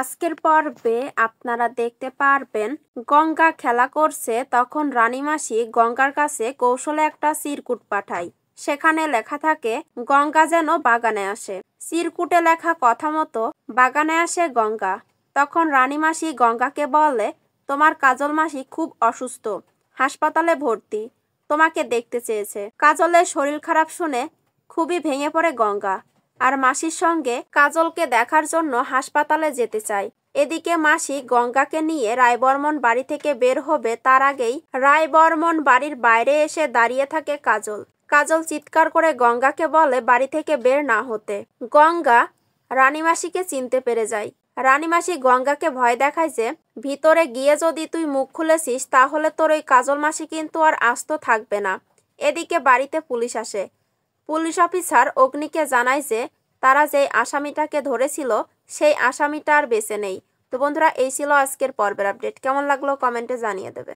আজকের পর্বে আপনারা দেখতে পারবেন, গঙ্গা খেলা করছে। তখন রানীমাসি গঙ্গার কাছে কৌশলে একটা চিরকুট পাঠায়। সেখানে লেখা থাকে, গঙ্গা যেন বাগানে আসে। চিরকুটে লেখা কথা মতো, বাগানে আসে গঙ্গা। তখন রানীমাসি গঙ্গাকে বলে, তোমার কাজল মাসি খুব অসুস্থ, হাসপাতালে ভর্তি, তোমাকে দেখতে চেয়েছে। কাজলের শরীর খারাপ শুনে খুবই ভেঙে পড়ে গঙ্গা। আর মাসির সঙ্গে কাজলকে দেখার জন্য হাসপাতালে যেতে চায়। এদিকে মাসি গঙ্গাকে নিয়ে রায়বর্মন বাড়ি থেকে বের হবে তার আগেই রায়বর্মন বাড়ির বাইরে এসে দাঁড়িয়ে থাকে কাজল। কাজল চিৎকার করে গঙ্গাকে বলে বাড়ি থেকে বের না হতে। গঙ্গা রানীমাসিকে চিনতে পেরে যায়। রানীমাসি গঙ্গাকে ভয় দেখায় যে, ভিতরে গিয়ে যদি তুই মুখ খুলেছিস, তাহলে তোর ওই কাজল মাসি কিন্তু আর আস্ত থাকবে না। এদিকে বাড়িতে পুলিশ আসে। পুলিশ অফিসার অগ্নিকে জানায় যে তারা যেই আসামিটাকে ধরেছিল, সেই আসামিটা আর বেঁচে নেই। তো বন্ধুরা, এই ছিল আজকের পর্বের আপডেট। কেমন লাগল কমেন্টে জানিয়ে দেবে।